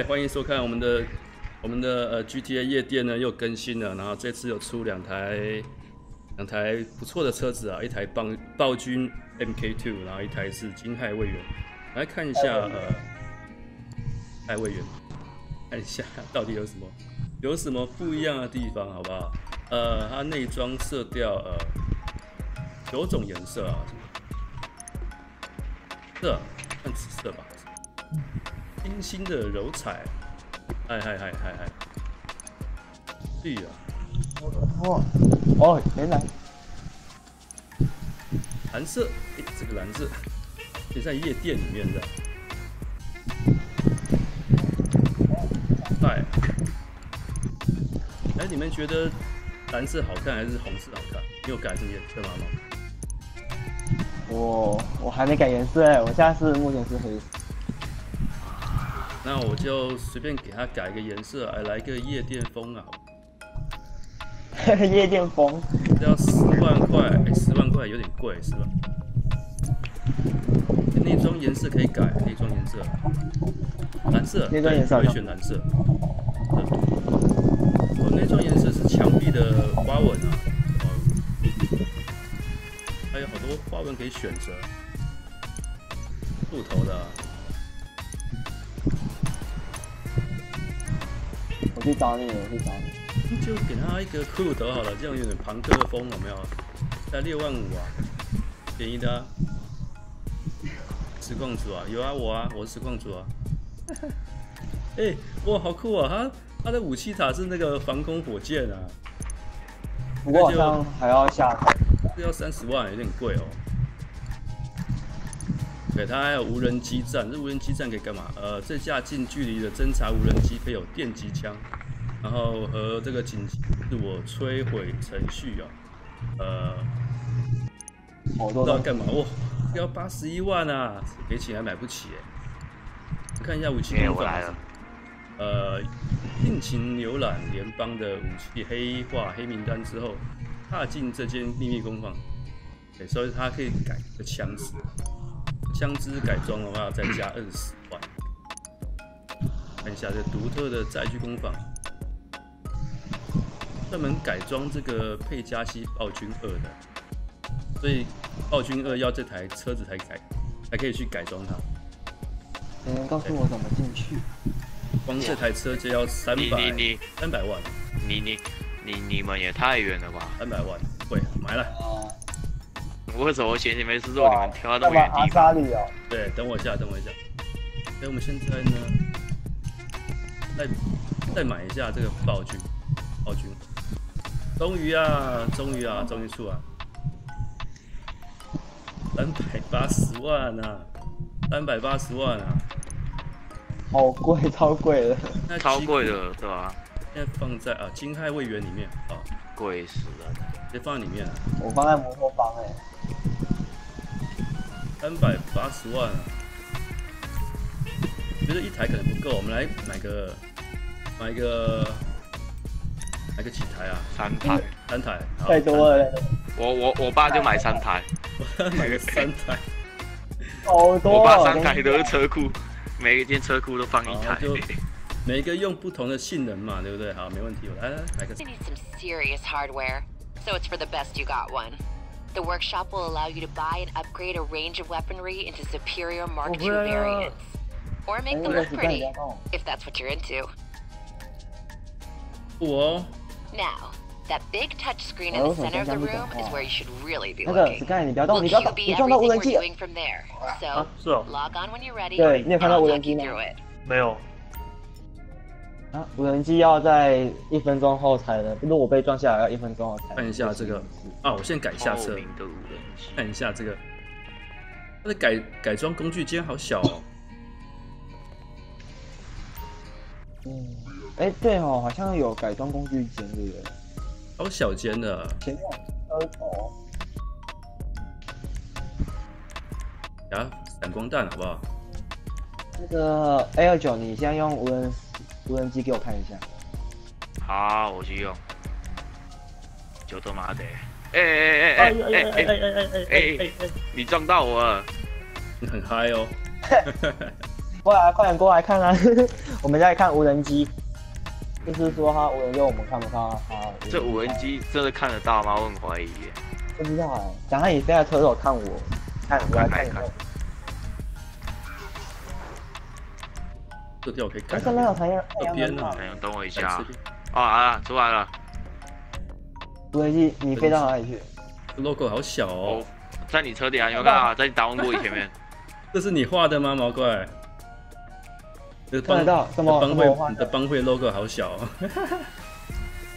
哎，欢迎收看我们的我们的呃 GTA 夜店呢又更新了，然后这次又出两台两台不错的车子啊，一台暴暴君 MK2，然后一台是金海卫员，来看一下呃，海卫员，看一下 到底有什么有什么不一样的地方，好不好？呃，它内装色调呃九种颜色啊，这看紫色吧。清新的柔彩，嗨嗨嗨嗨嗨，对呀，哦哦，原来。蓝色，哎，这个蓝色。也在夜店里面的，哎，哎，你们觉得蓝色好看还是红色好看？你有改什么颜色吗？我我还没改颜色哎，我现在是目前是黑色。那我就随便给它改一个颜色，哎，来个夜店风啊！夜店风要十万块，哎，十万块有点贵是吧？那装颜色可以改，那装颜色蓝色，内装颜色可以选蓝色。我那装颜色是墙壁的花纹啊，还有好多花纹可以选择，木头的。我去找你，我去找你。就给他一个骷髅头好了，这样有点朋克风，有没有？才六万五啊，便宜的。啊实况组啊，有啊，我啊，我是实况组啊。哎，哇，好酷啊！他他的武器塔是那个防空火箭啊。不过好像还要下，这要三十万，有点贵哦。对，它还有无人机站，这无人机站可以干嘛？呃，这架近距离的侦察无人机配有电击枪，然后和这个紧急自我摧毁程序啊，呃，不知道干嘛？哇，要八十一万啊，给钱还买不起哎。看一下武器功法，呃，尽情浏览联邦的武器黑化黑名单之后，踏进这间秘密工坊，对，所以它可以改个枪支。枪支改装的话，再加二十万。看一下这独特的载具工坊，专门改装这个佩加西暴君二的，所以暴君二要这台车子才改，才可以去改装它。能告诉我怎么进去？光这台车就要三百三百万。你你你你们也太远了吧？三百万，会，买了。为什么闲闲没事做你们挑那么远地方？对，等我一下，等我一下。哎，我们现在呢，再再买一下这个暴君，暴君。终于啊，终于啊，终于出啊！三百八十万啊，三百八十万啊！好贵，超贵的，那超贵的，对吧？现在放在啊金海位元里面啊，贵死了，直接放在里面。我放在摩托房哎。三百八十万啊，觉得一台可能不够，我们来买个买一个买个几台啊？三台，三台，太多了。我我我爸就买三台，买个三台，好多。我爸三台都是车库，每一间车库都放一台。每一个用不同的性能嘛，对不对？好，没问题，我来来买个。The best you got one. The workshop will allow you to buy and upgrade a range of weaponry into superior Mark II variants. Or make them look pretty, if that's what you're into. Cool. Now, that big touchscreen in the center of the room is where you should really be looking. We'll QB everything we're doing from there. So, log on when you're ready, and I'll talk you through it. 没有。啊，无人机要在一分钟后才能，如果被撞下来要一分钟后才。看一下这个啊，我先改一下车。看一下这个，它的改改装工具间好小哦。嗯，哎，对哦，好像有改装工具间，对不对？好小间的。前面车头。啊，闪光弹好不好？那个 L 九，你先用无人。无人机给我看一下。好，我去用。就他妈的！哎哎哎哎哎哎哎哎哎哎！你撞到我了！你很嗨哦！过来，快点过来看啊！我们在看无人机，就是说他无人机我们看不到他。这无人机真的看得到吗？我很怀疑。不知道哎，讲他你飞在车头看我，看我来看看。这条可以看。上面有太阳，太阳呢？等我一下。啊啊，出来了。无人机，你飞到哪里去？logo 好小哦。在你车底啊？你有看啊？在你打光玻璃前面。这是你画的吗，毛怪？看得到？什么？帮会？你的帮会 logo 好小。哦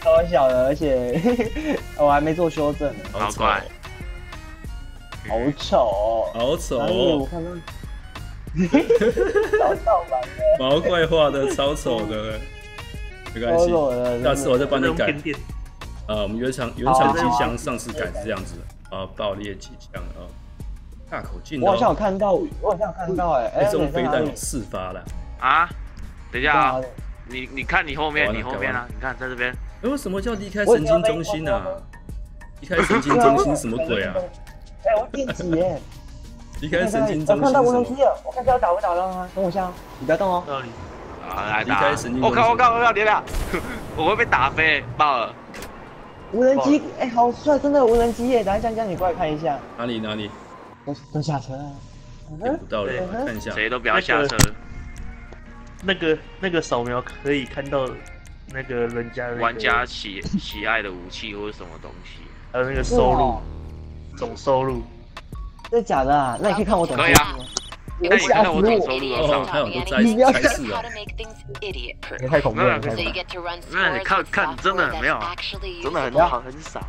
超小的，而且 我还没做修正呢。好丑。好丑。好丑。我看到。超丑版的。毛怪画的超丑的。没关系，下次我再帮你改。呃，我们原厂原厂机箱上次改是这样子。啊！爆裂机枪啊！大口径我好像有看到，我好像有看到，哎，这种飞弹四发了啊！等一下啊！你你看你后面，你后面啊！你看在这边。哎，为什么叫离开神经中心啊？离开神经中心什么鬼啊？哎，我电击耶！离开神经中心。我看到无人机了，我看要打不打到啊？等我一下，你不要动哦。啊！离开神经。我靠！我靠！我靠！别俩，我会被打飞爆了。无人机，哎，好帅，真的无人机耶！等下江江，你过来看一下。哪里哪里？都都下车啊！看不到了，看一下。谁都不要下车。那个那个扫描可以看到那个人家玩家喜喜爱的武器或者什么东西，还有那个收入总收入。真的假的啊？那你可以看我总收入。你看我总收入多少？还有都在在试啊！你太恐怖了！那你看看，真的没有，真的很好很少。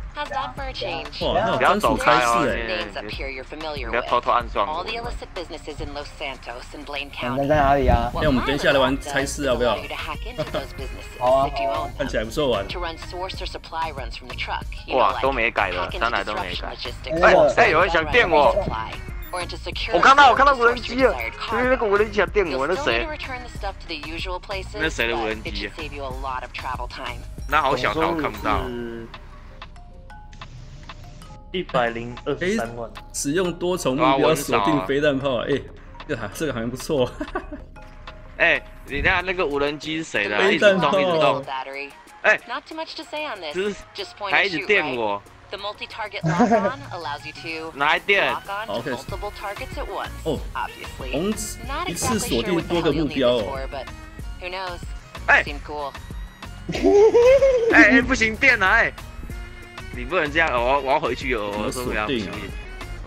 哇，不要走开哦！不要偷偷安装。人在哪里啊？那我们等一下来玩猜事要不要？好啊，看起来不错玩。哇，都没改了，三台都没改。哎哎，有人想电我。我看到，我看到无人机了，因为那个无人机要电我，那谁？那谁的无人机？那好小，我看不到。一百零二三万。使用多重目标锁定飞弹炮，哎，这个这个好像不错。哎，你看那个无人机是谁的？飞弹炮。哎，就 是还一直电我。The multi-target lock-on allows you to lock on to multiple targets at once. Oh, obviously. Not exactly sure what the hell you need this for, but who knows? Seem cool. 哎哎，不行，电了哎！你不能这样，我要我要回去哦，我受不了，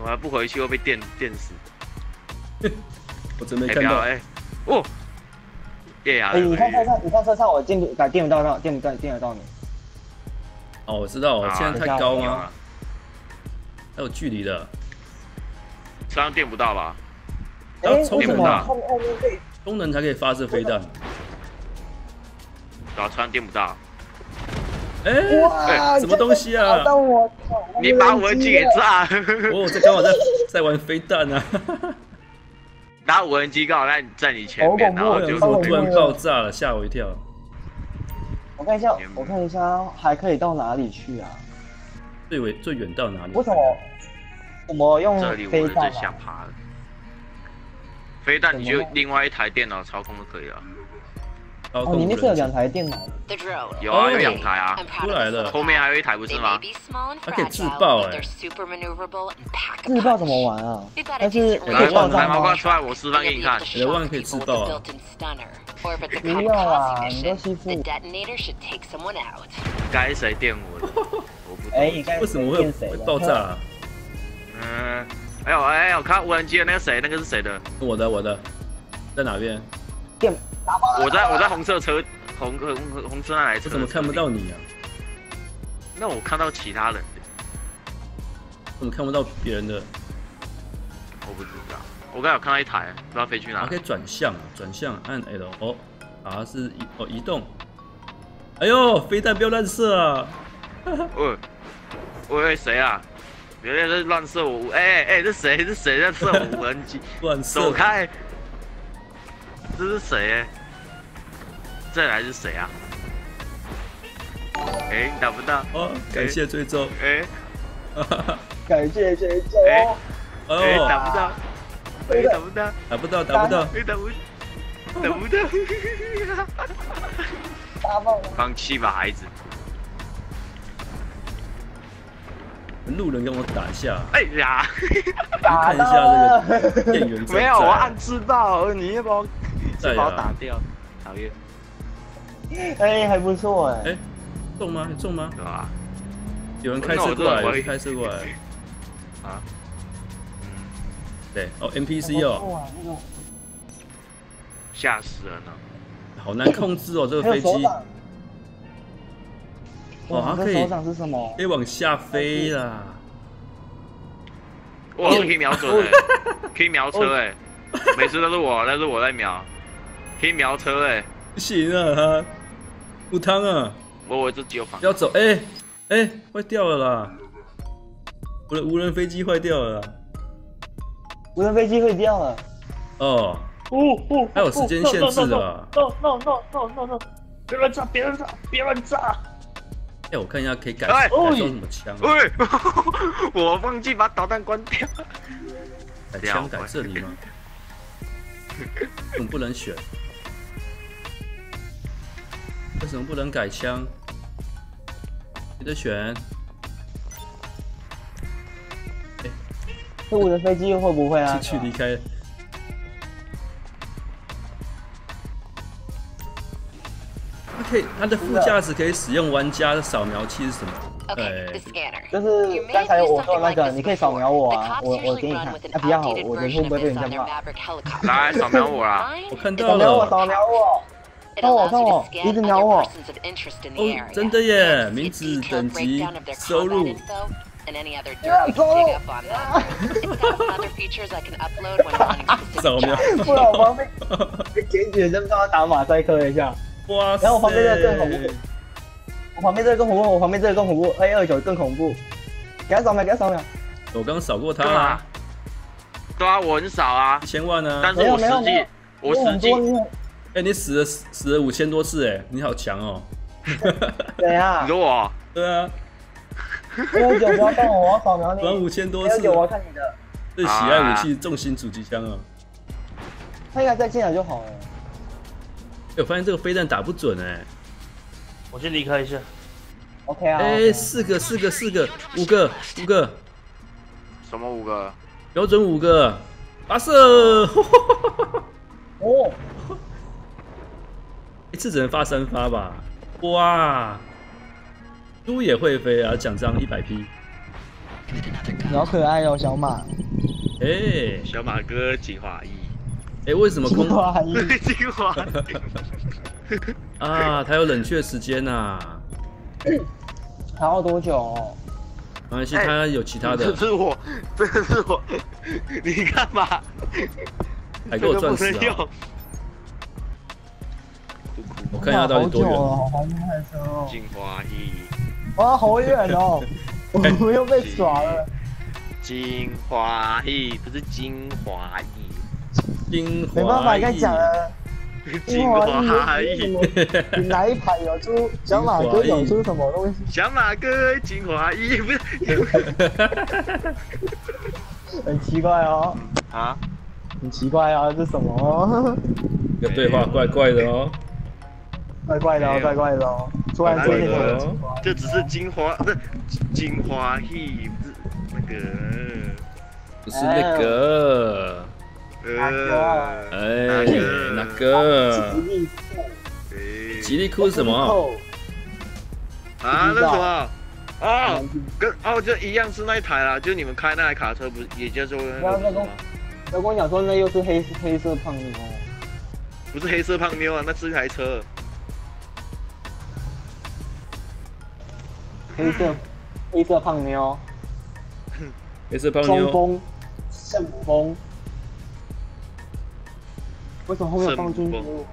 我还不回去会被电电死。我真没看到哎，哦，电呀！哎，你看车上，你看车上，我电不，电不到到，电不到，电得到你。哦，我知道，我现在太高吗？还有距离的，这样电不到吧？要充能啊！充能才可以发射飞弹。啊，这样电不到。哎，什么东西啊？你把无人机给炸！我，这刚好在在玩飞弹啊！拿无人机刚好在在你前面，然后就突然爆炸了，吓我一跳。我看一下，我看一下还可以到哪里去啊？最尾最远到哪里？为什么？怎么用飞弹？飞弹你就另外一台电脑操控就可以了。哦，里面是有两台电脑。有啊，有两台啊，出来了。后面还有一台不是吗？它可以自爆哎！自爆怎么玩啊？但是来，我来毛怪出来，我示范给你看。有万可以自爆啊！不要啊！你都欺负。该谁电我的？我不哎，为什么会会爆炸？嗯，哎呦哎呦，看无人机的那个谁？那个是谁的？我的我的，在哪边？电。我在我在红色车，红红红色那台车，我怎么看不到你啊？那我看到其他人，怎么看不到别人的？我不知道，我刚有看到一台，不知道飞去哪。可以转向，转向按 L 哦，啊是移哦移动。哎呦，飞弹不要乱射啊！喂喂，谁啊？别在乱射我！哎哎，这谁？这谁在射我无人机？乱射！走开！这是谁？再来是谁啊？哎，打不到哦！感谢追踪。哎，感谢追踪。哎，打不到。哎，打不到。打不到，打不到。哎，打不。等不到？放弃吧，孩子。路人跟我打一下。哎呀！看一下这个店员。没有，我按自爆，你要把我把我打掉，讨厌。哎，还不错哎。哎，中吗？中吗？对吧？有人开车过来，有人开车过来。啊？对，哦，NPC 哦。吓死人了！好难控制哦，这个飞机。哦，它可以。可以往下飞啦。哇，可以瞄准哎，可以瞄车哎，每次都是我，但是我在瞄，可以瞄车哎。不行啊，哈，不汤啊。我我这只有防。要走哎哎，坏掉了啦！无人无人飞机坏掉了。无人飞机会掉了。哦。哦哦。还有时间限制的。No no no no no no！别乱炸！别乱炸！别乱炸！哎，我看一下可以改改装什么枪。喂，我忘记把导弹关掉。改枪改这里吗？怎么不能选？为什么不能改枪？你得选。我的飞机会不会啊？去离开。可以，它的副驾驶可以使用玩家的扫描器是什么？对，就是刚才我说那个，你可以扫描我啊，我我给你看，它比较好，我人会不会被人家骂？来扫描我啊！我看到了，扫描我，扫描我，看我看我，一直瞄我。哦，真的耶！名字、等级、收入。扫描，不然我旁边检举真帮他打马赛克一下。哇！然后我旁边这个更恐怖，我旁边这个更恐怖，我旁边这个更恐怖，A 二九更恐怖，给他扫描，给他扫描。我刚扫过他啊，对啊，我很少啊，一千万啊，但是我实际，我实际，哎，你死了死了五千多次，哎，你好强哦。对啊，你说我？对啊。二九不要动我，我要扫描你。玩五千多次，我要看你的。最喜爱武器重型主机枪啊。他应该再进来就好了。我发现这个飞弹打不准哎，我先离开一下。OK 啊。哎，四个，四个，四个，五个，五个。什么五个？标准五个。发射。哦。一次只能发三发吧？哇。猪也会飞啊！奖章一百匹。好可爱哦，小马。哎，小马哥进化一。哎，为什么空？精华啊，它有冷却时间呐。还要多久？没关系，它有其他的。这是我，这是我。你干嘛？还给我钻石啊！我看一下到底多远。好厉害哦！精华一。哇，好远哦！我们又被耍了。精华一不是精华一。精华没办法，该讲了。精华液，你哪一排有出小马哥有出什么东西？小马哥精华液 不是？很奇怪哦。啊？很奇怪啊，这什么？这个对话怪怪的哦。怪怪的哦，怪怪的哦。突然之间哦，这只是精华，不是精华液，不是那个，不是那个。哪个？哎，那个？吉利库是什么？啊，那什么？哦，跟哦就一样是那一台啦，就你们开那台卡车，不是也叫做那个吗？要跟我讲说那又是黑黑色胖妞，不是黑色胖妞啊，那是一台车。黑色黑色胖妞，黑色胖妞，冲锋圣风。为什么后面放军服？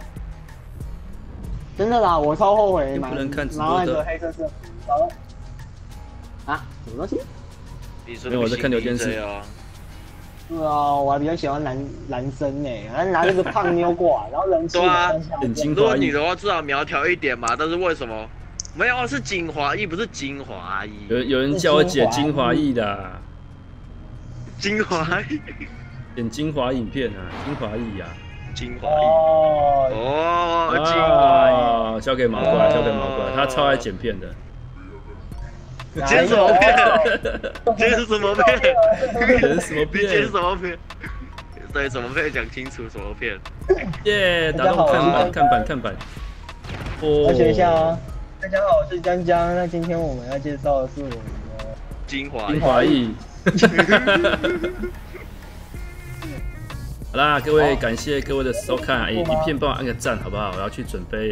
真的啦，我超后悔买拿那个黑色色。啊？什么东西？因为我在看聊天室啊。是啊，我还比较喜欢男男生呢，还拿那个胖妞过来，然后人气很精如果你的话，至少苗条一点嘛。但是为什么？没有，是精华液，不是精华液。有有人叫我剪精华液的。精华液？剪精华影片啊，精华液啊。精华哦哦，精华交给毛怪，交给毛怪，他超爱剪片的。剪什么片？剪什么片？剪什么片？剪什么片？对，什么片？讲清楚，什么片？耶！打动看板，看板，看板。我学一下啊！大家好，我是江江。那今天我们要介绍的是我们的精华精华液。好啦，各位，感谢各位的收看，一一片帮我按个赞，好不好？我要去准备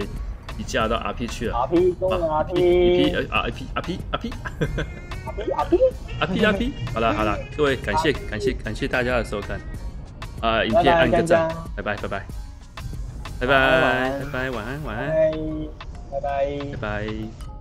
一架到 RP 去了。RP，中 RP，RP，RP，RP，RP，RP，RP，好了好了，各位，感谢感谢感谢大家的收看，啊，影片按个赞，拜拜拜拜，拜拜拜拜，晚安晚安，拜拜拜拜。